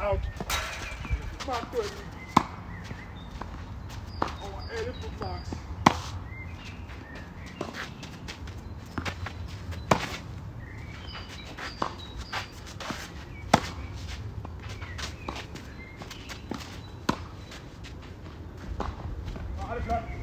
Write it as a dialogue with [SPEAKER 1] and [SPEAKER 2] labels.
[SPEAKER 1] out. Back to it. Our early
[SPEAKER 2] footmarks. Out of